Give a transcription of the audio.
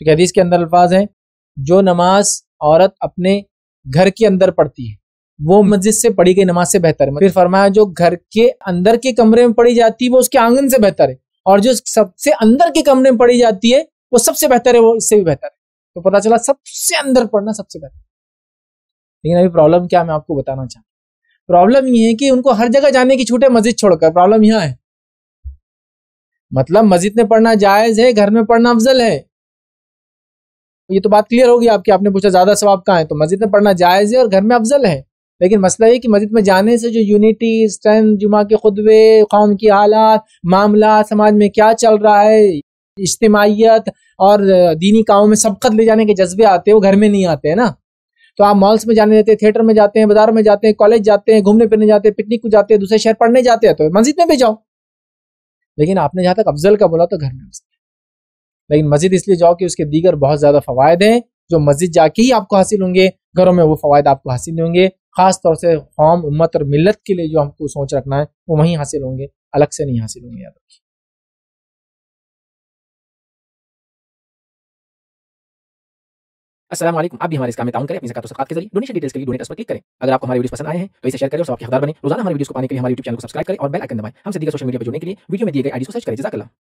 क्योंकि हदीस के अंदर अल्फाज हैं जो नमाज़ औरत अपने घर के अंदर पढ़ती है। वो मस्जिद से पढ़ी गई नमाज़ से बेहतर है। फिर फरमाया जो घर के अंदर के कमरे में पढ़ी जाती है वो उसके आँगन से बेहतर है। और जो सबसे अंदर के कमरे में पढ़ी जाती है वो सबसे बेहतर है वो इससे भी बेहतर है। तो पता चला सबसे अंदर पढ़ना सबसे बेहतर लेकिन अभी प्रॉब्लम क्या मैं आपको बताना चाहता प्रॉब्लम ये है कि उनको हर जगह जाने की छूट है मस्जिद छोड़कर। प्रॉब्लम यह है। मतलब मस्जिद में पढ़ना जायज़ है घर में पढ़ना अफजल है। ये तो बात क्लियर होगी आपकी। आपने पूछा ज़्यादा सवाब कहाँ है? तो मस्जिद में पढ़ना जायज़ है और घर में अफजल है। लेकिन मसला ये कि मस्जिद में जाने से जो यूनिटी स्ट्रेंथ जुमा के खुदबे कौम की हालात, मामला, समाज में क्या चल रहा है इज्तमाहीत और दीनी कामों में सबकत ले जाने के जज्बे आते हैं, वो घर में नहीं आते हैं ना? तो आप मॉल्स में जाने देते हैं थिएटर में जाते हैं, बाज़ार में जाते हैं कॉलेज जाते हैं, घूमने फिरने जाते हैं पिकनिक को जाते हैं, दूसरे शहर पढ़ने जाते हैं तो मस्जिद में भी जाओ। लेकिन आपने जहाँ तक अफजल का बोला तो घर में लेकिन मस्जिद इसलिए जाओ कि उसके दीगर बहुत ज़्यादा फवायद हैं, जो मस्जिद जाके ही आपको हासिल होंगे, घरों में वो फवायद आपको हासिल नहीं होंगे खास तौर से कौम, उम्मत और मिलत के लिए जो हमको सोच रखना है, वो वहीं हासिल होंगे, अलग से नहीं हासिल होंगे याद रखिए। वालेकुम। आप भी हमारे इस काम में ताउन करें, अपनी ज़कात सकात के ज़रिए डोनेशन डिटेल्स के लिए डोनेट पर क्लिक करें। अगर आपको हमारे वीडियो पसंद आए हैं तो इसे शेयर करें और सबके हकदार बने। रोज़ाना हमारे वीडियो को पाने के लिए हमारे यूट्यूब चैनल को सब्सक्राइब करें और बेल आइकन दबाएँ। हमसे दीगर सोशल मीडिया पर जुड़ने के लिए वीडियो में दिए गए आईडी को सर्च करें। जजाकल्लाह